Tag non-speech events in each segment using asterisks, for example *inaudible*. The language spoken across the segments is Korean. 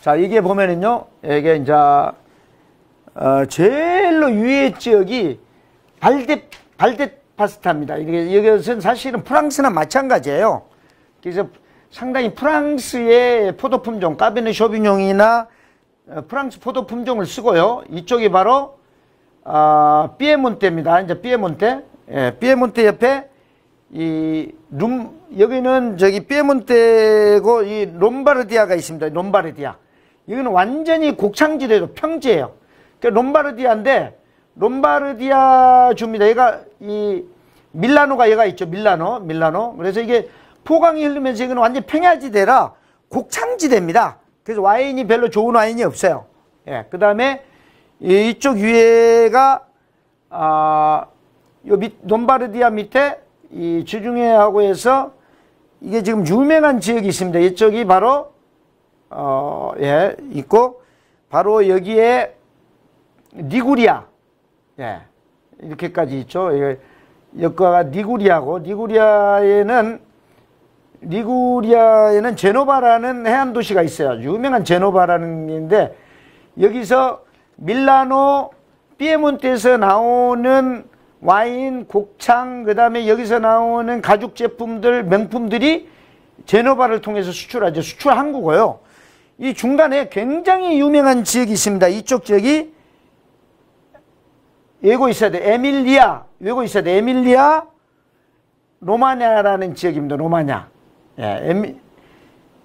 자, 이게 보면은요, 이게 이제, 어, 제일로 유해 지역이 발데, 발레 다오스타입니다. 이게, 이것은 사실은 프랑스나 마찬가지예요. 그래서 상당히 프랑스의 포도 품종, 까베네 쇼비뇽이나 어, 프랑스 포도 품종을 쓰고요. 이쪽이 바로, 아, 피에몬테입니다. 이제 피에몬테. 예, 피에몬테 옆에 이 룸, 여기는 저기 피에몬테고 이 롬바르디아가 있습니다. 롬바르디아. 이거는 완전히 곡창지대로 평지예요. 그러니까 롬바르디아인데 롬바르디아 줍니다. 얘가 이 밀라노가 얘가 있죠. 밀라노, 밀라노. 그래서 이게 포강이 흐르면서 이거는 완전 평야지대라 곡창지대입니다. 그래서 와인이 별로 좋은 와인이 없어요. 예. 그 다음에 이쪽 위에가 아, 요 밑, 롬바르디아 밑에 이 주중회하고 해서 이게 지금 유명한 지역이 있습니다. 이쪽이 바로 어, 예, 있고 바로 여기에 니구리아 예, 이렇게까지 있죠. 여기가 니구리아고 니구리아에는 니구리아에는 제노바라는 해안 도시가 있어요. 유명한 제노바라는 게인데 여기서 밀라노 피에몬테에서 나오는 와인, 곡창, 그 다음에 여기서 나오는 가죽 제품들, 명품들이 제노바를 통해서 수출하죠. 수출 항구고요. 이 중간에 굉장히 유명한 지역이 있습니다. 이쪽 지역이 외고 있어야 돼. 에밀리아. 외고 있어야 돼. 에밀리아 로마냐라는 지역입니다. 로마냐. 예, 에미,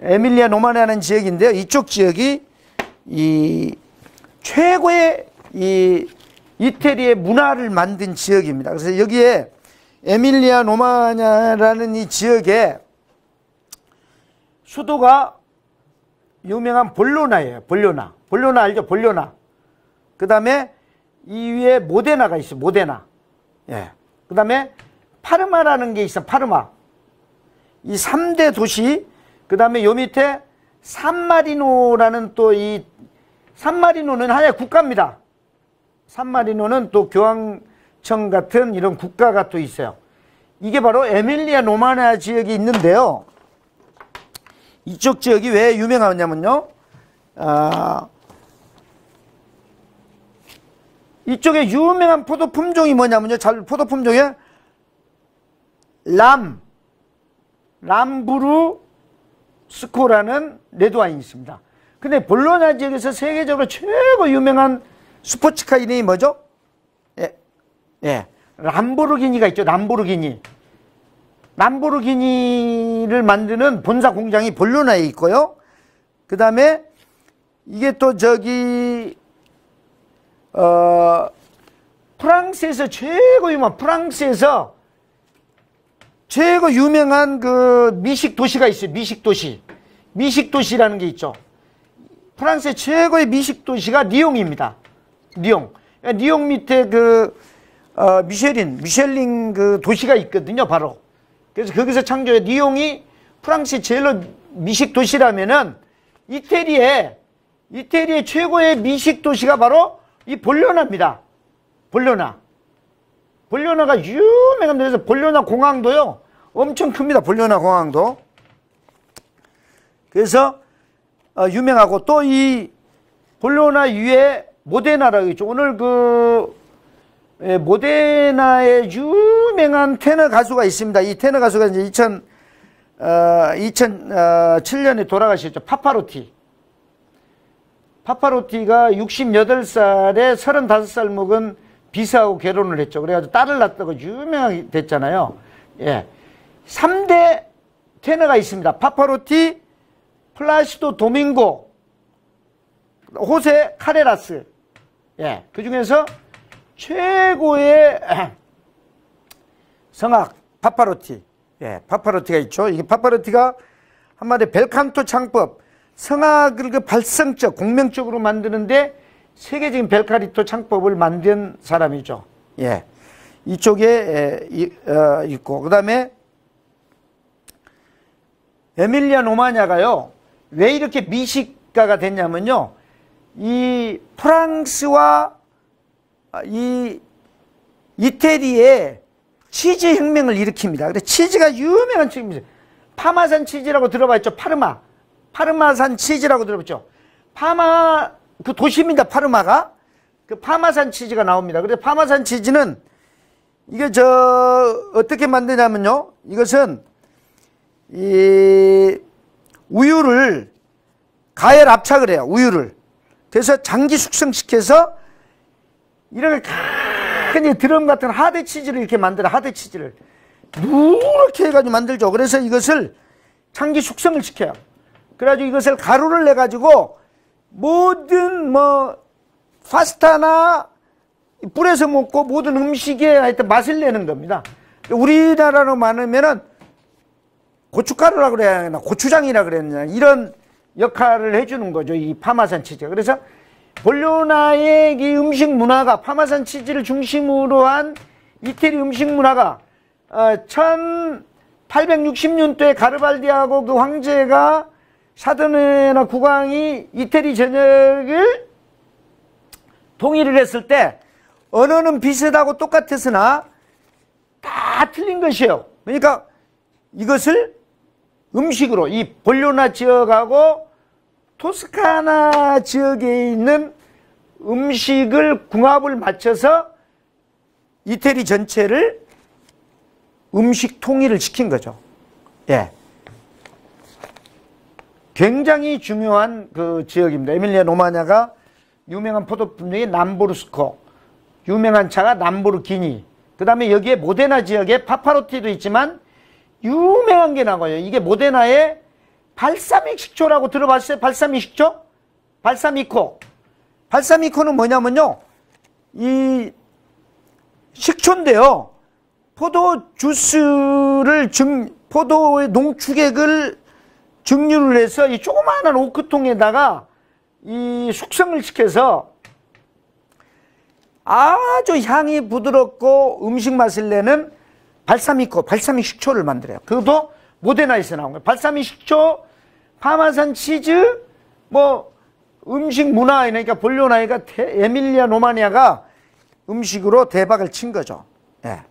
에밀리아 로마냐라는 지역인데요. 이쪽 지역이 이 최고의 이 이태리의 문화를 만든 지역입니다. 그래서 여기에 에밀리아 로마냐라는 이 지역에 수도가 유명한 볼로나예요. 볼로나. 볼로나 알죠? 볼로나. 그 다음에 이 위에 모데나가 있어요. 모데나. 예. 그 다음에 파르마라는 게 있어. 파르마. 이 3대 도시. 그 다음에 요 밑에 산마리노라는 또 이 산마리노는 하나의 국가입니다. 산마리노는 또 교황청 같은 이런 국가가 또 있어요. 이게 바로 에밀리아 노마나 지역이 있는데요. 이쪽 지역이 왜 유명하냐면요. 아, 이쪽에 유명한 포도 품종이 뭐냐면요. 잘 포도 품종에 람, 람부르 스코라는 레드와인이 있습니다. 근데 볼로나 지역에서 세계적으로 최고 유명한 스포츠카 이름이 뭐죠? 예, 예. 람보르기니가 있죠. 람보르기니. 람보르기니를 만드는 본사 공장이 볼로나에 있고요. 그 다음에 이게 또 저기 어 프랑스에서 최고 유명 프랑스에서 최고 유명한 그 미식 도시가 있어요. 미식 도시. 미식 도시라는 게 있죠. 프랑스의 최고의 미식 도시가 리옹입니다. 리옹. 그러니까 리옹 밑에 그 어, 미쉐린, 미셸린 그 도시가 있거든요. 바로. 그래서 거기서 창조해 리옹이 프랑스 제일로 미식 도시라면은 이태리에 이태리의 최고의 미식 도시가 바로 이 볼로나입니다. 볼로나. 볼로나가 유명한 데서 볼로나 공항도요. 엄청 큽니다. 볼로나 공항도. 그래서 어, 유명하고 또 이 볼로나 위에 모데나라고 있죠. 오늘 그 예, 모데나의 유명한 테너 가수가 있습니다. 이 테너 가수가 이제 2000, 어, 2007년에 돌아가셨죠. 파파로티. 파파로티가 68살에 35살 먹은 비사하고 결혼을 했죠. 그래가지고 딸을 낳다가 유명하게 됐잖아요. 예. 3대 테너가 있습니다. 파파로티, 플라시도 도밍고, 호세 카레라스. 예. 그 중에서 최고의 *clears throat* 성악 파파로티. 예, 파파로티가 있죠. 이게 파파로티가 한마디 벨칸토 창법 성악을 그 발성적 공명적으로 만드는데 세계적인 벨카리토 창법을 만든 사람이죠. 예. 이쪽에 에, 이, 어, 있고 그 다음에 에밀리아 노마냐가요. 왜 이렇게 미식가가 됐냐면요. 이 프랑스와 이 이태리의 치즈 혁명을 일으킵니다. 근데 치즈가 유명한 치즈입니다. 파마산 치즈라고 들어봤죠? 파르마. 파르마산 치즈라고 들어봤죠? 파마, 그 도시입니다. 파르마가. 그 파마산 치즈가 나옵니다. 근데 파마산 치즈는 이게 저, 어떻게 만드냐면요. 이것은 이 우유를 가열 압착을 해요. 우유를. 그래서 장기 숙성시켜서 이렇게 큰 드럼 같은 하드 치즈를 이렇게 만들어 하드 치즈를 누렇게 해가지고 만들죠. 그래서 이것을 장기 숙성을 시켜요. 그래가지고 이것을 가루를 내 가지고 모든 뭐 파스타나 불에서 먹고 모든 음식에 하여튼 맛을 내는 겁니다. 우리나라로 말하면은 고춧가루라 그래야 하나 고추장이라 그랬나 이런 역할을 해주는 거죠. 이 파마산 치즈가. 그래서 볼로나의 이 음식 문화가 파마산 치즈를 중심으로 한 이태리 음식 문화가 어, 1860년도에 가르발디하고 그 황제가 사드네나 국왕이 이태리 전역을 통일을 했을 때 언어는 비슷하고 똑같았으나 다 틀린 것이에요. 그러니까 이것을 음식으로 이 볼로나 지역하고 토스카나 지역에 있는 음식을 궁합을 맞춰서 이태리 전체를 음식 통일을 시킨 거죠. 예. 굉장히 중요한 그 지역입니다. 에밀리아 로마냐가 유명한 포도품 중에 남보르스코, 유명한 차가 남보르기니, 그 다음에 여기에 모데나 지역에 파파로티도 있지만 유명한 게 나와요. 이게 모데나의 발사믹 식초라고 들어봤어요? 발사믹 식초? 발사미코. 발사미코는 뭐냐면요. 이 식초인데요. 포도 주스를 증, 포도의 농축액을 증류를 해서 이 조그마한 오크통에다가 이 숙성을 시켜서 아주 향이 부드럽고 음식 맛을 내는 발사믹코, 발사믹 식초를 만들어요. 그것도 모데나에서 나온 거예요. 발사믹 식초, 파마산 치즈, 뭐 음식 문화, 그러니까 볼로나이가 에밀리아 로마니아가 음식으로 대박을 친 거죠. 예.